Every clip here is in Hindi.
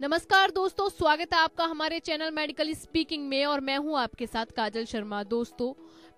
नमस्कार दोस्तों, स्वागत है आपका हमारे चैनल मेडिकल स्पीकिंग में और मैं हूँ आपके साथ काजल शर्मा। दोस्तों,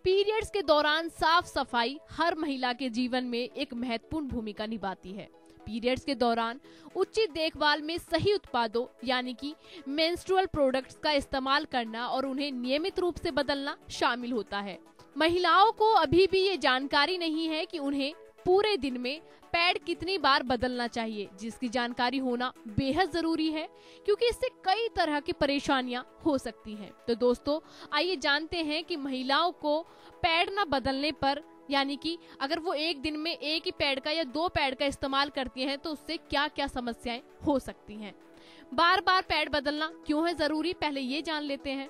पीरियड्स के दौरान साफ़ सफ़ाई हर महिला के जीवन में एक महत्वपूर्ण भूमिका निभाती है। पीरियड्स के दौरान उचित देखभाल में सही उत्पादों, यानी कि मेंस्ट्रुअल प्रोडक्ट्स का इस्तेमाल करना और उन्हें नियमित रूप से बदलना शामिल होता है महिलाओं को अभी भी ये जानकारी नहीं है कि उन्हें पूरे दिन में पैड कितनी बार बदलना चाहिए, जिसकी जानकारी होना बेहद ज़रूरी है, क्योंकि इससे कई तरह की परेशानियाँ हो सकती हैं। तो दोस्तों, आइए जानते हैं कि महिलाओं को पैड न बदलने पर यानी कि अगर वो एक दिन में एक ही पैड का या दो पैड का इस्तेमाल करती हैं तो उससे क्या क्या समस्याएँ हो सकती हैं? बार बार पैड बदलना क्यों है ज़रूरी, पहले ये जान लेते हैं।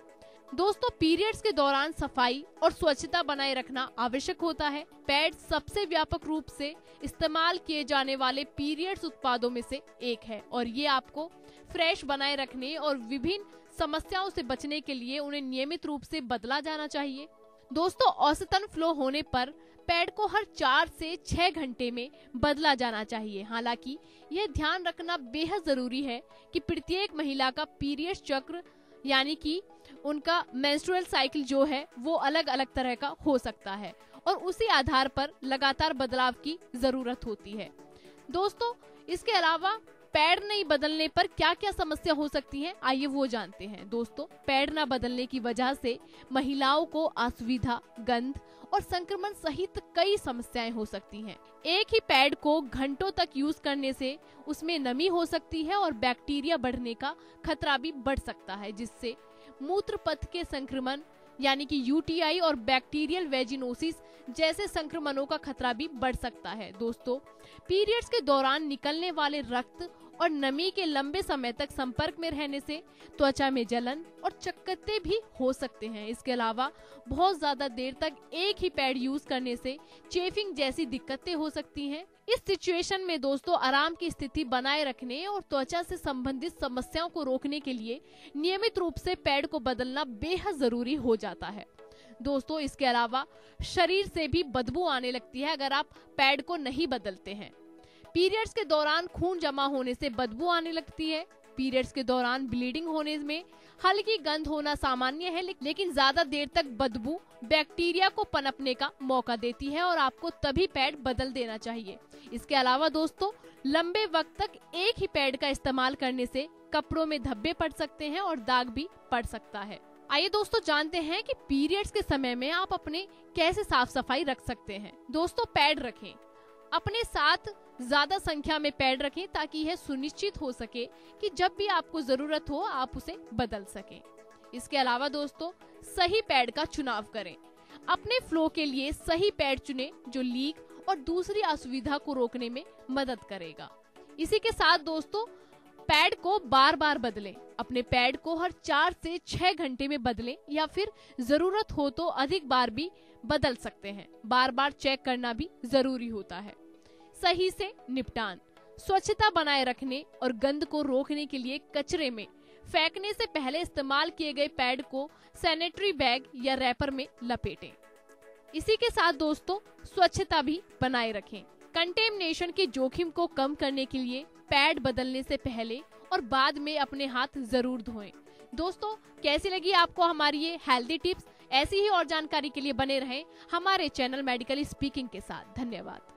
दोस्तों, पीरियड्स के दौरान सफ़ाई और स्वच्छता बनाए रखना आवश्यक होता है। पैड सबसे व्यापक रूप से इस्तेमाल किए जाने वाले पीरियड्स उत्पादों में से एक है और ये आपको फ्रेश बनाए रखने और विभिन्न समस्याओं से बचने के लिए उन्हें नियमित रूप से बदला जाना चाहिए। दोस्तों, औसतन फ्लो होने पर पैड को हर चार से छह घंटे में बदला जाना चाहिए। हालाँकि, यह ध्यान रखना बेहद ज़रूरी है कि प्रत्येक महिला का पीरियड चक्र, यानी कि उनका मेंस्ट्रुअल साइकिल जो है, वो अलग अलग तरह का हो सकता है और उसी आधार पर लगातार बदलाव की ज़रूरत होती है। दोस्तों, इसके अलावा पैड नहीं बदलने पर क्या क्या समस्या हो सकती है? आइए वो जानते हैं। दोस्तों पैड न बदलने की वजह से महिलाओं को असुविधा, गंध और संक्रमण सहित कई समस्याएँ हो सकती हैं। एक ही पैड को घंटों तक यूज़ करने से उसमें नमी हो सकती है और बैक्टीरिया बढ़ने का खतरा भी बढ़ सकता है, जिससे मूत्र पथ के संक्रमण, यानी कि यूटीआई और बैक्टीरियल वेजिनोसिस जैसे संक्रमणों का खतरा भी बढ़ सकता है। दोस्तों, पीरियड्स के दौरान निकलने वाले रक्त और नमी के लंबे समय तक संपर्क में रहने से त्वचा में जलन और चक्कते भी हो सकते हैं। इसके अलावा बहुत ज़्यादा देर तक एक ही पैड यूज़ करने से चेफिंग जैसी दिक्कतें हो सकती हैं। इस सिचुएशन में दोस्तों आराम की स्थिति बनाए रखने और त्वचा से संबंधित समस्याओं को रोकने के लिए नियमित रूप से पैड को बदलना बेहद ज़रूरी हो जाता है। दोस्तों इसके अलावा शरीर से भी बदबू आने लगती है अगर आप पैड को नहीं बदलते हैं। पीरियड्स के दौरान खून जमा होने से बदबू आने लगती है। पीरियड्स के दौरान ब्लीडिंग होने में हल्की गंध होना सामान्य है लेकिन ज़्यादा देर तक बदबू बैक्टीरिया को पनपने का मौका देती है और आपको तभी पैड बदल देना चाहिए। इसके अलावा दोस्तों, लंबे वक्त तक एक ही पैड का इस्तेमाल करने से कपड़ों में धब्बे पड़ सकते हैं और दाग भी पड़ सकता है। आइए दोस्तों, जानते हैं कि पीरियड्स के समय में आप अपने कैसे साफ़ सफ़ाई रख सकते हैं। दोस्तों, पैड रखें। अपने साथ ज़्यादा संख्या में पैड रखें ताकि यह सुनिश्चित हो सके कि जब भी आपको ज़रूरत हो, आप उसे बदल सकें। इसके अलावा दोस्तों, सही पैड का चुनाव करें। अपने फ्लो के लिए सही पैड चुनें जो लीक और दूसरी असुविधा को रोकने में मदद करेगा। इसी के साथ दोस्तों पैड को बार बार बदलें। अपने पैड को हर चार से छह घंटे में बदलें या फिर ज़रूरत हो तो अधिक बार भी बदल सकते हैं। बार बार चेक करना भी ज़रूरी होता है। सही से निपटान। स्वच्छता बनाए रखने और गंद को रोकने के लिए कचरे में। फेंकने से पहले इस्तेमाल किए गए पैड को सैनिटरी बैग या रैपर में लपेटें। इसी के साथ दोस्तों, स्वच्छता भी बनाए रखें। कंटेमिनेशन के जोखिम को कम करने के लिए पैड बदलने से पहले और बाद में अपने हाथ ज़रूर धोएँ। दोस्तों, कैसी लगी आपको हमारी ये हेल्दी टिप्स ऐसी ही और जानकारी के लिए बने रहें हमारे चैनल मेडिकल स्पीकिंग के साथ। धन्यवाद।